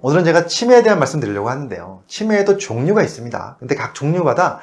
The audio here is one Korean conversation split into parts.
오늘은 제가 치매에 대한 말씀 드리려고 하는데요. 치매에도 종류가 있습니다. 근데 각 종류마다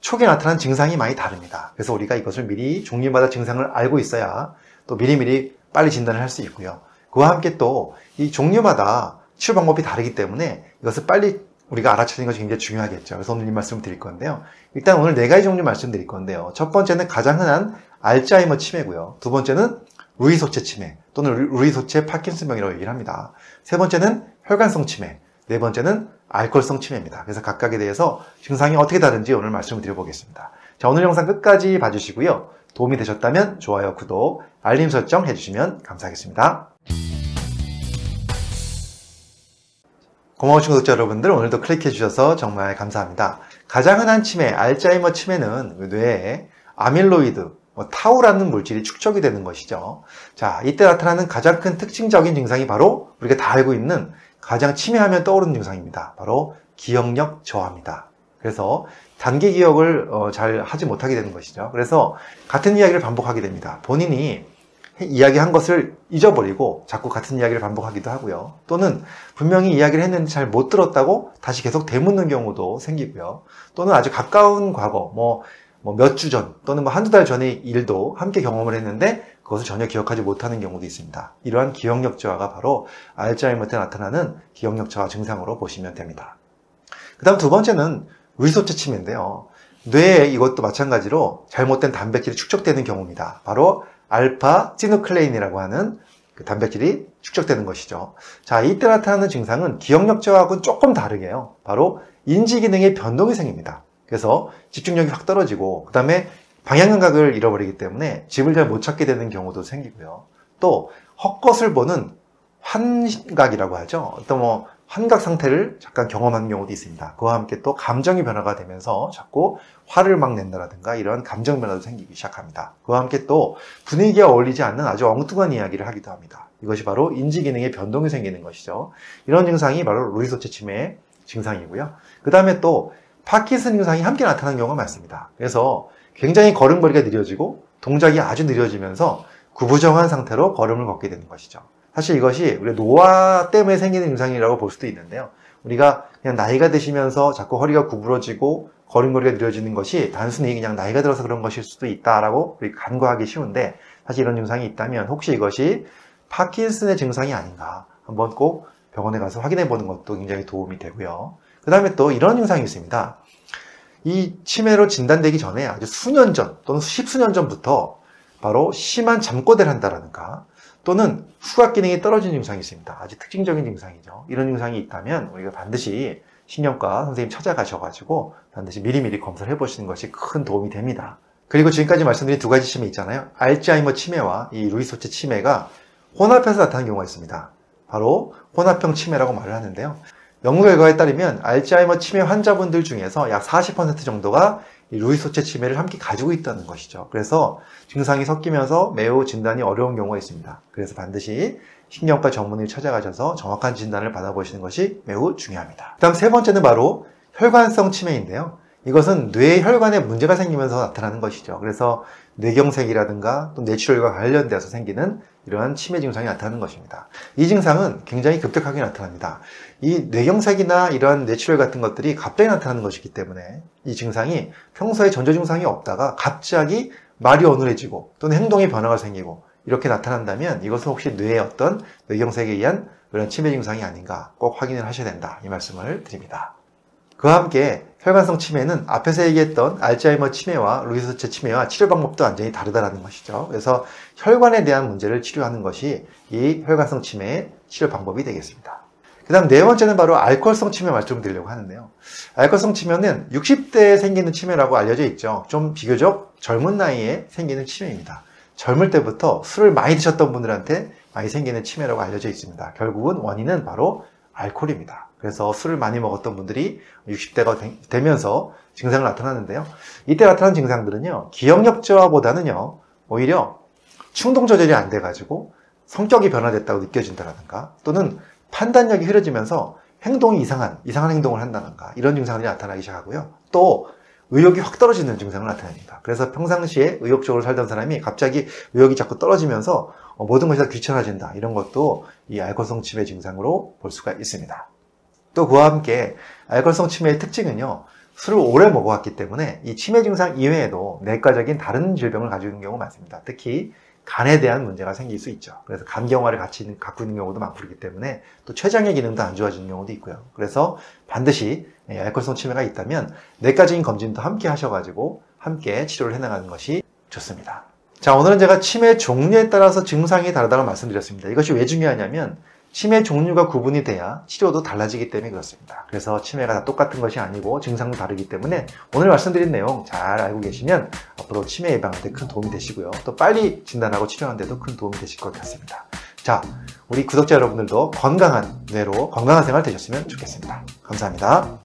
초기에 나타나는 증상이 많이 다릅니다. 그래서 우리가 이것을 미리 종류마다 증상을 알고 있어야 또 미리미리 빨리 진단을 할 수 있고요. 그와 함께 또 이 종류마다 치료 방법이 다르기 때문에 이것을 빨리 우리가 알아차리는 것이 굉장히 중요하겠죠. 그래서 오늘 이 말씀을 드릴 건데요. 일단 오늘 네 가지 종류 말씀드릴 건데요. 첫 번째는 가장 흔한 알츠하이머 치매고요. 두 번째는 루이소체 치매 또는 루이소체 파킨슨병이라고 얘기를 합니다. 세 번째는 혈관성 치매, 네 번째는 알코올성 치매입니다. 그래서 각각에 대해서 증상이 어떻게 다른지 오늘 말씀을 드려보겠습니다. 자, 오늘 영상 끝까지 봐주시고요. 도움이 되셨다면 좋아요, 구독, 알림 설정 해주시면 감사하겠습니다. 고마우신 구독자 여러분들 오늘도 클릭해 주셔서 정말 감사합니다. 가장 흔한 치매, 알츠하이머 치매는 뇌에 아밀로이드, 뭐 타우라는 물질이 축적이 되는 것이죠. 자, 이때 나타나는 가장 큰 특징적인 증상이 바로 우리가 다 알고 있는 가장 치매하면 떠오르는 증상입니다. 바로 기억력 저하입니다. 그래서 단기 기억을 어, 잘 하지 못하게 되는 것이죠. 그래서 같은 이야기를 반복하게 됩니다. 본인이 이야기한 것을 잊어버리고 자꾸 같은 이야기를 반복하기도 하고요. 또는 분명히 이야기를 했는데 잘 못 들었다고 다시 계속 되묻는 경우도 생기고요. 또는 아주 가까운 과거, 뭐, 뭐몇주 전, 또는 뭐 한두 달 전의 일도 함께 경험을 했는데 그것을 전혀 기억하지 못하는 경우도 있습니다. 이러한 기억력 저하가 바로 알츠하이머 때 나타나는 기억력 저하 증상으로 보시면 됩니다. 그 다음 두 번째는 루이소체 치매인데요. 뇌에 이것도 마찬가지로 잘못된 단백질이 축적되는 경우입니다. 바로 알파 시누클레인이라고 하는 그 단백질이 축적되는 것이죠. 자, 이때 나타나는 증상은 기억력 저하고는 조금 다르게요. 바로 인지 기능의 변동이 생깁니다. 그래서 집중력이 확 떨어지고 그 다음에 방향 감각을 잃어버리기 때문에 집을 잘 못 찾게 되는 경우도 생기고요. 또 헛것을 보는 환각이라고 하죠. 어떤 뭐 환각 상태를 잠깐 경험하는 경우도 있습니다. 그와 함께 또 감정의 변화가 되면서 자꾸 화를 막 낸다라든가 이런 감정 변화도 생기기 시작합니다. 그와 함께 또 분위기와 어울리지 않는 아주 엉뚱한 이야기를 하기도 합니다. 이것이 바로 인지 기능의 변동이 생기는 것이죠. 이런 증상이 바로 루이소체 치매의 증상이고요. 그 다음에 또 파킨슨 증상이 함께 나타나는 경우가 많습니다. 그래서 굉장히 걸음걸이가 느려지고 동작이 아주 느려지면서 구부정한 상태로 걸음을 걷게 되는 것이죠. 사실 이것이 우리 노화 때문에 생기는 증상이라고 볼 수도 있는데요. 우리가 그냥 나이가 드시면서 자꾸 허리가 구부러지고 걸음걸이가 느려지는 것이 단순히 그냥 나이가 들어서 그런 것일 수도 있다라고 우리 간과하기 쉬운데 사실 이런 증상이 있다면 혹시 이것이 파킨슨의 증상이 아닌가 한번 꼭 병원에 가서 확인해 보는 것도 굉장히 도움이 되고요. 그 다음에 또 이런 증상이 있습니다. 이 치매로 진단되기 전에 아주 수년 전 또는 십수년 전부터 바로 심한 잠꼬대를 한다라든가 또는 후각 기능이 떨어진 증상이 있습니다. 아주 특징적인 증상이죠. 이런 증상이 있다면 우리가 반드시 신경과 선생님 찾아가셔가지고 반드시 미리미리 검사를 해보시는 것이 큰 도움이 됩니다. 그리고 지금까지 말씀드린 두 가지 치매 있잖아요. 알츠하이머 치매와 이 루이소체 치매가 혼합해서 나타나는 경우가 있습니다. 바로 혼합형 치매라고 말을 하는데요. 연구 결과에 따르면 알츠하이머 치매 환자분들 중에서 약 40% 정도가 루이소체 치매를 함께 가지고 있다는 것이죠. 그래서 증상이 섞이면서 매우 진단이 어려운 경우가 있습니다. 그래서 반드시 신경과 전문의를 찾아가셔서 정확한 진단을 받아보시는 것이 매우 중요합니다. 그 다음 세 번째는 바로 혈관성 치매인데요. 이것은 뇌 혈관에 문제가 생기면서 나타나는 것이죠. 그래서 뇌경색이라든가 또 뇌출혈과 관련돼서 생기는 이러한 치매 증상이 나타나는 것입니다. 이 증상은 굉장히 급격하게 나타납니다. 이 뇌경색이나 이러한 뇌출혈 같은 것들이 갑자기 나타나는 것이기 때문에 이 증상이 평소에 전조 증상이 없다가 갑자기 말이 어눌해지고 또는 행동의 변화가 생기고 이렇게 나타난다면 이것은 혹시 뇌의 어떤 뇌경색에 의한 그런 치매 증상이 아닌가 꼭 확인을 하셔야 된다 이 말씀을 드립니다. 그와 함께 혈관성 치매는 앞에서 얘기했던 알츠하이머 치매와 루이소체 치매와 치료 방법도 완전히 다르다는 것이죠. 그래서 혈관에 대한 문제를 치료하는 것이 이 혈관성 치매의 치료 방법이 되겠습니다. 그 다음 네 번째는 바로 알코올성 치매 말씀드리려고 하는데요. 알코올성 치매는 60대에 생기는 치매라고 알려져 있죠. 좀 비교적 젊은 나이에 생기는 치매입니다. 젊을 때부터 술을 많이 드셨던 분들한테 많이 생기는 치매라고 알려져 있습니다. 결국은 원인은 바로 알코올입니다. 그래서 술을 많이 먹었던 분들이 60대가 되 면서 증상을 나타나는데요. 이때 나타나는 증상들은요, 기억력 저하보다는요, 오히려 충동 조절이 안 돼가지고 성격이 변화됐다고 느껴진다라든가 또는 판단력이 흐려지면서 행동이 이상한, 이상한 행동을 한다든가 이런 증상들이 나타나기 시작하고요. 또 의욕이 확 떨어지는 증상을 나타냅니다. 그래서 평상시에 의욕적으로 살던 사람이 갑자기 의욕이 자꾸 떨어지면서 모든 것이 다 귀찮아진다. 이런 것도 이 알코올성 치매 증상으로 볼 수가 있습니다. 또 그와 함께 알코올성 치매의 특징은요. 술을 오래 먹어왔기 때문에 이 치매 증상 이외에도 내과적인 다른 질병을 가지고 있는 경우가 많습니다. 특히 간에 대한 문제가 생길 수 있죠. 그래서 간경화를 같이 갖고 있는 경우도 많고 그렇기 때문에 또 췌장의 기능도 안 좋아지는 경우도 있고요. 그래서 반드시 예, 알코올성 치매가 있다면 내과적인 검진도 함께 하셔가지고 함께 치료를 해나가는 것이 좋습니다. 자, 오늘은 제가 치매 종류에 따라서 증상이 다르다고 말씀드렸습니다. 이것이 왜 중요하냐면 치매 종류가 구분이 돼야 치료도 달라지기 때문에 그렇습니다. 그래서 치매가 다 똑같은 것이 아니고 증상도 다르기 때문에 오늘 말씀드린 내용 잘 알고 계시면 앞으로 치매 데큰 도움이 되시고요. 또 빨리 진단하고 치료하는 데도 큰 도움이 되실 것 같습니다. 자, 우리 구독자 여러분들도 건강한 뇌로 건강한 생활 되셨으면 좋겠습니다. 감사합니다.